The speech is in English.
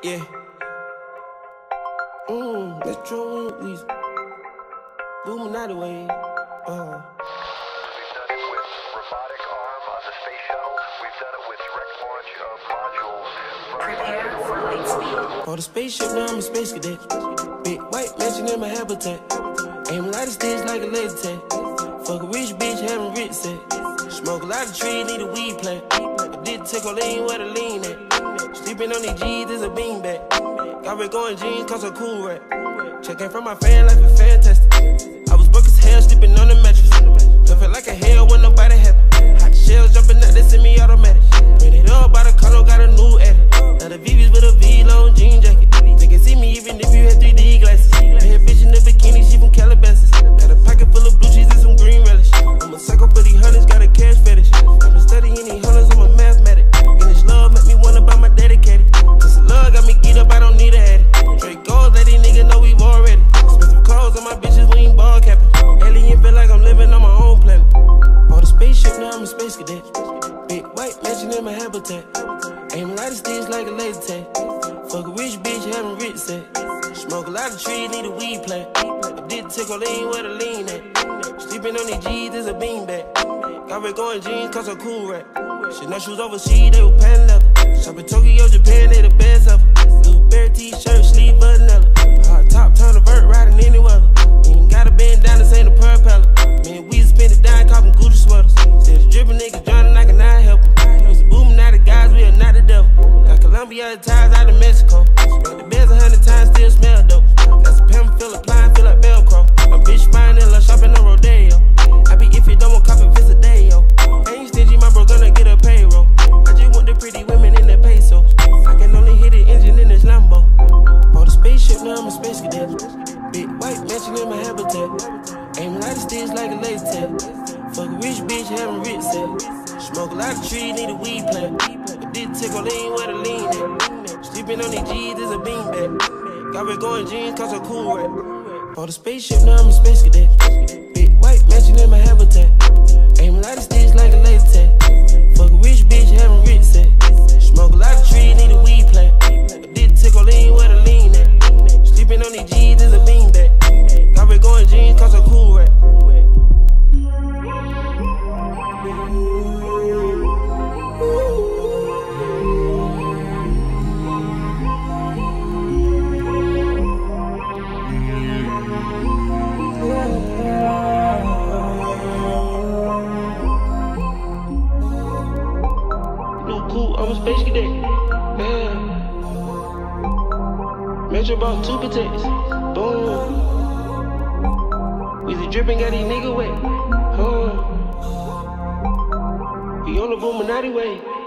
Yeah. Mmm, Metro please. Booming out the way. Uh. We've done it with robotic arm on the space shuttle. We've done it with direct launch of modules. Prepare for light speed. For the spaceship, now I'm a space cadet. Big white mansion in my habitat. Aim a lot of sticks like a laser tag. Fuck a rich bitch, having rich set. Smoke a lot of trees, need a weed plant. I did take a lean where the lean at. Sleeping on these G's is a beanbag. Got Rick Owen jeans, cause a cool rap. Checking from my fan life is fantastic. I was broke as hell, sleeping my. Aim a lot of sticks like a laser tag. Fuck a rich bitch, having rich set. Smoke a lot of trees, need a weed plant. I did take a lean where the lean at. Sleeping on these G's is a beanbag. Got Rick Owen jeans, cause a cool rap. Shit, no shoes overseas, they were pan leather. Shop in Tokyo, Japan, they the best ever. Blue bear t-shirt, sleeve vanilla. Lot of sticks like a laser tag. Fuck a rich bitch, having rich set. Smoke a lot of trees, need a weed plant. Did take a lean where the lean at. Sleeping on these G's is a beanbag. Got Rick Owen jeans, cause a cool rap. Bought a spaceship, now I'm a space cadet. Big white mansion in my habitat. Aim a lot of sticks like a laser tag. I'm a space cadet. Yeah. Metro bought two potatoes. Boom. We the dripping, got these nigga wet. Huh. We on the Illuminati way.